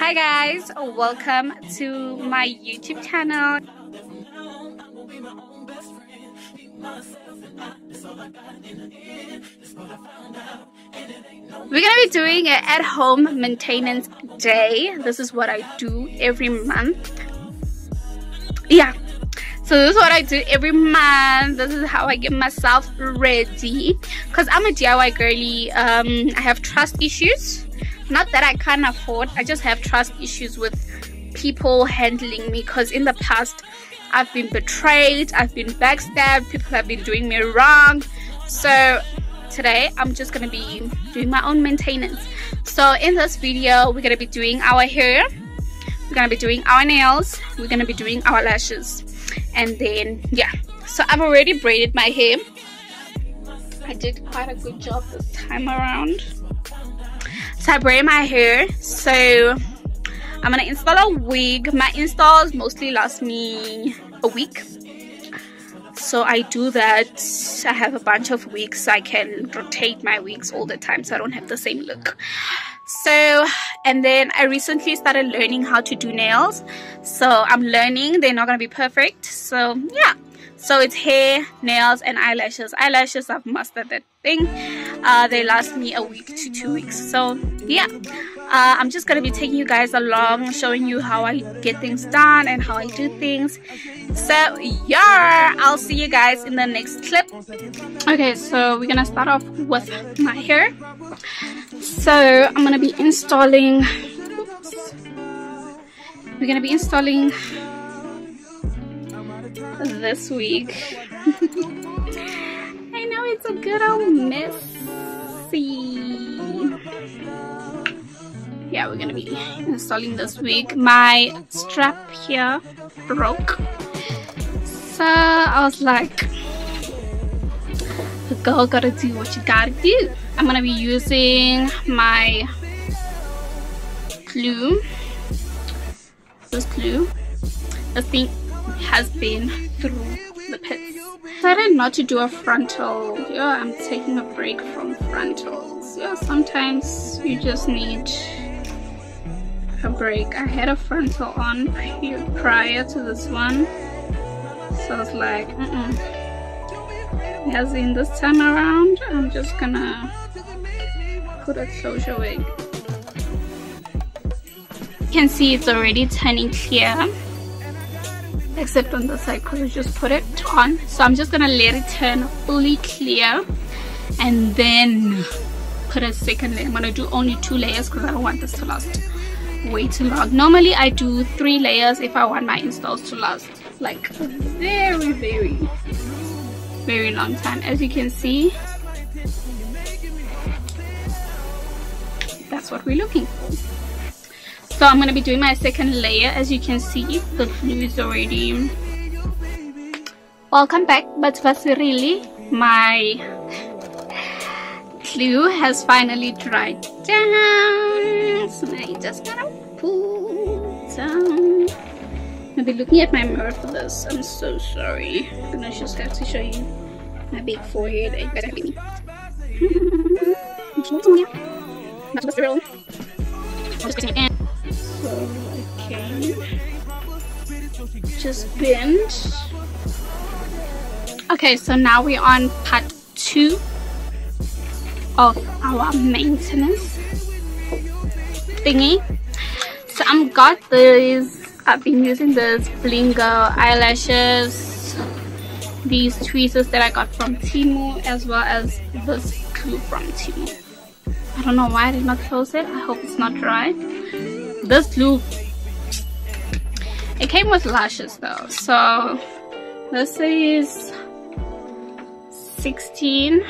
hi guys. Welcome to my youtube channel. We're gonna be doing an at-home maintenance day. This is what i do every month. Yeah. So this is what i do every month. This is how i get myself ready. Because i'm a diy girly um i have trust issues not that i can't afford i just have trust issues with people handling me because in the past i've been betrayed i've been backstabbed people have been doing me wrong. So today i'm just gonna be doing my own maintenance. So in this video we're gonna be doing our hair we're gonna be doing our nails we're gonna be doing our lashes and then yeah. So i've already braided my hair. I did quite a good job this time around so i braided my hair. So i'm gonna install a wig. My installs mostly last me a week. So i do that. I have a bunch of wigs. So i can rotate my wigs all the time so i don't have the same look. So and then i recently started learning how to do nails. So i'm learning. They're not gonna be perfect. So yeah so it's hair nails and eyelashes. Eyelashes i've mastered that thing. Uh, they last me a week to two weeks. So yeah. Uh, i'm just gonna be taking you guys along showing you how i get things done and how i do things. So yeah. I'll see you guys in the next clip. Okay so we're gonna start off with my hair. So i'm gonna be installing oops, we're gonna be installing this week. I know it's a good old messy. Yeah we're gonna be installing this week. My strap here broke. So i was like the girl gotta do what you gotta do. I'm gonna be using my glue. This glue. This thing has been through the pits. Decided not to do a frontal. Yeah i'm taking a break from frontals. Yeah sometimes you just need a break. I had a frontal on prior to this one. So i was like mm -mm. as in this time around i'm just gonna put a closure wig. You can see it's already turning clear except on the side because I just put it on. So I'm just gonna let it turn fully clear and then put a second layer. I'm gonna do only two layers because I don't want this to last way too long. Normally I do three layers if I want my installs to last like very very very long time. As you can see that's what we're looking for so i'm going to be doing my second layer as you can see. The glue is already welcome back but first really my glue has finally dried down. So now you just gotta pull down i'll be looking at my mirror for this i'm so sorry. I'm gonna just have to show you my big forehead. I better be. I'm just Just bend. Okay, so now we're on part two of our maintenance thingy. So I'm got these. I've been using this Blingo eyelashes, these tweezers that I got from Temu, as well as this glue from Temu. I don't know why I did not close it. I hope it's not dry this glue it came with lashes though. So this is 16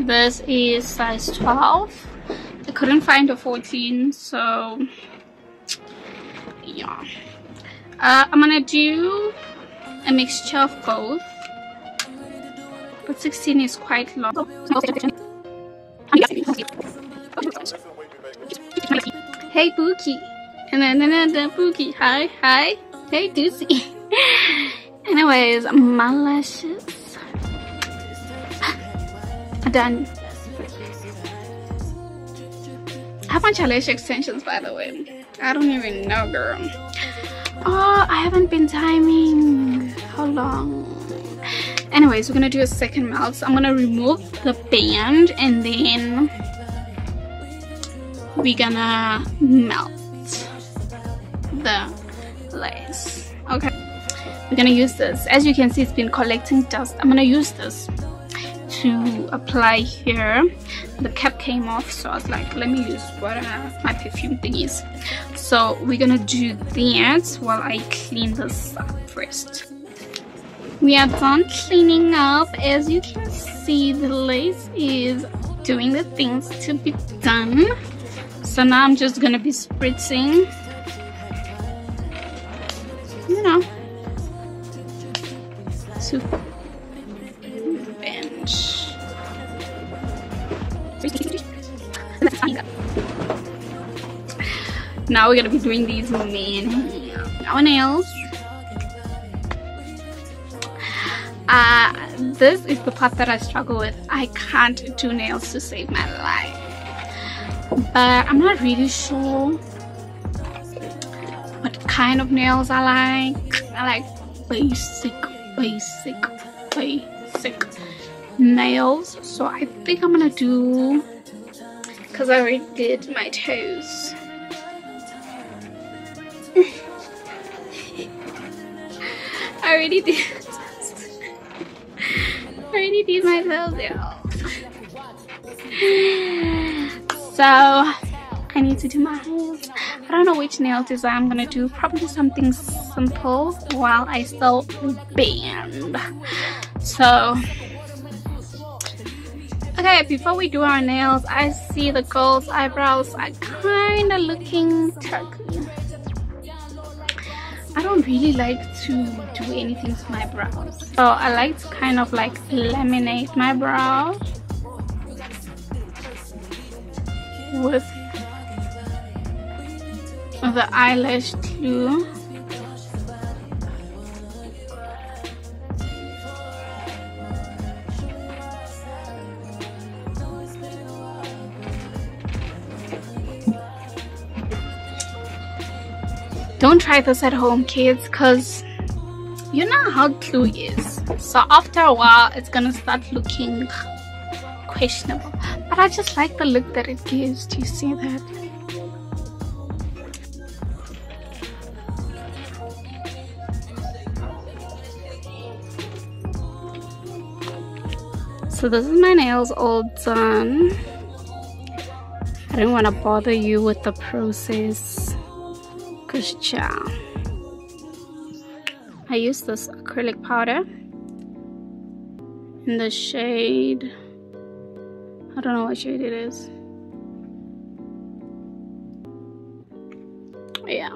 this is size 12 I couldn't find a 14 so yeah. Uh, I'm gonna do a mixture of both. But 16 is quite long Hey Bookie. And then then then Bookie. Hi, hi. Hey Doozy. Anyways, my lashes are done. I bunch of lash extensions by the way i don't even know girl oh i haven't been timing how long anyways we're gonna do a second mouth. so i'm gonna remove the band and then we're gonna melt the lace okay. We're gonna use this. As you can see it's been collecting dust. I'm gonna use this to apply here. The cap came off so i was like let me use what my perfume thingies. So we're gonna do that while i clean this up first. We are done cleaning up. As you can see the lace is doing the things to be done so now i'm just gonna be spritzing you know to bench now we're gonna be doing these main our nails uh, this is the part that I struggle with. I can't do nails to save my life. But I'm not really sure what kind of nails I like. I like basic, basic, basic nails. So I think I'm gonna do, because I already did my toes. I already did I already did my nails so I need to do my nails I don't know which nail design I'm gonna do. Probably something simple while I still band. So okay before we do our nails I see the girl's eyebrows are kind of looking turkey. I don't really like to do anything to my brows. So I like to kind of like laminate my brows with the eyelash glue. don't try this at home kids because you know how glue is so after a while it's gonna start looking questionable but i just like the look that it gives. Do you see that? So this is my nails all done. I didn't want to bother you with the process. Because chow I use this acrylic powder in the shade I don't know what shade it is. Yeah